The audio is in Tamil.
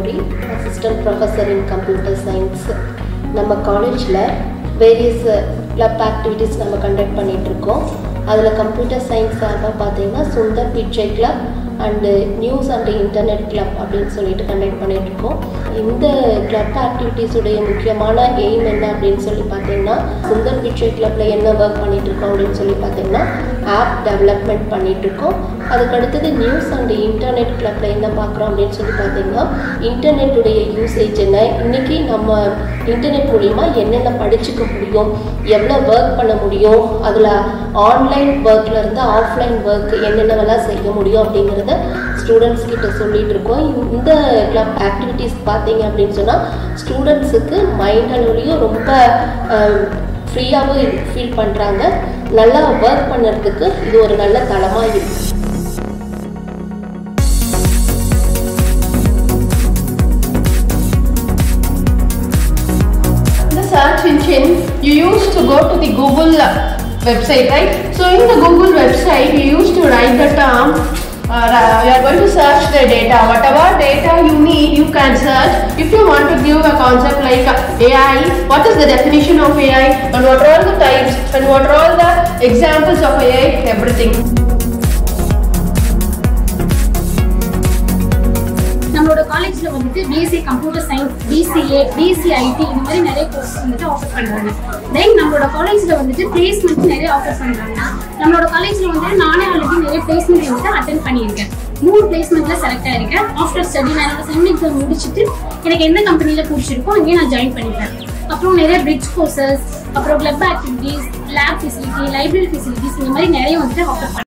Assistant professor in computer science நம்ம காலேஜில் வேரியஸ் கிளப் ஆக்டிவிட்டீஸ் நம்ம கண்டக்ட் பண்ணிகிட்ருக்கோம் அதில் கம்ப்யூட்டர் சயின்ஸ் சார்பாக பார்த்தீங்கன்னா Sundar Pichai club and news and internet club அப்படின்னு சொல்லிட்டு கண்டக்ட் பண்ணிகிட்ருக்கோம் இந்த கிளப் ஆக்டிவிட்டீஸுடைய முக்கியமான எய்ம் என்ன அப்படின்னு சொல்லி பார்த்தீங்கன்னா சுந்தர் பிச்சை கிளப்பில் என்ன ஒர்க் பண்ணிகிட்ருக்கோம் அப்படின்னு சொல்லி பார்த்தீங்கன்னா ஆப் டெவலப்மெண்ட் பண்ணிகிட்ருக்கோம் அதுக்கு அடுத்தது நியூஸ் அண்ட் இன்டர்நெட் கிளப்பில் என்ன பார்க்குறோம் அப்படின்னு சொல்லி பார்த்தீங்கன்னா இன்டர்நெட்டுடைய யூசேஜ் என்ன? இன்றைக்கி நம்ம இன்டர்நெட் மூலிமா என்னென்ன படிச்சுக்க முடியும்? எவ்வளோ ஒர்க் பண்ண முடியும்? அதில் ஆன்லைன் ஒர்க்லேருந்து இருந்து ஆஃப்லைன் ஒர்க் என்னென்னவெல்லாம் செய்ய முடியும் அப்படிங்கிறத ஸ்டூடெண்ட்ஸ் கிட்ட சொல்லிட்டு இருக்கோம் இந்த கிளப் ஆக்டிவிட்டீஸ் பார்த்தீங்க அப்படின்னு சொன்னால் ஸ்டூடெண்ட்ஸுக்கு மைண்ட் அளவுலையும் ரொம்ப ஃப்ரீயாகவும் ஃபீல் பண்ணுறாங்க நல்லா ஒர்க் பண்ணுறதுக்கு இது ஒரு நல்ல தளமாக இருக்குது search engine, you used to go to the Google website, right? So in the Google website, you going to search the data. Whatever data you need, you can search. If you want to give a concept like uh, AI, what is the definition of AI, and what are all the types, and what are all the examples of AI, everything. நம்மளோட காலேஜ்ல வந்துட்டு BSc computer science BCA BCIT இந்த மாதிரி நிறைய கோர்ஸ் வந்துட்டு ஆஃபர் பண்றாங்க தென் நம்மளோட காலேஜ்ல வந்துட்டு பிளேஸ்மெண்ட் நிறைய ஆஃபர் பண்றாங்க நம்மளோட காலேஜ்ல வந்துட்டு நானே என்னுடைய பிளேஸ்மெண்ட் வந்து அட்டன் பண்ணியிருக்கேன் மூணு பிளேஸ்மெண்ட்ல செலக்ட் ஆயிருக்கேன் ஆஃப்டர் ஸ்டடி நான் என்னோட செம் எக்ஸாம் முடிச்சுட்டு எனக்கு எந்த கம்பெனியில் பிடிச்சிருக்கோ அங்கேயே நான் ஜாயின் பண்ணிப்பேன் அப்புறம் நிறைய பிரிட்ஜ் கோர்சஸ் அப்புறம் club activities lab facility library facilities இந்த மாதிரி நிறைய வந்துட்டு ஆஃபர் பண்ணேன்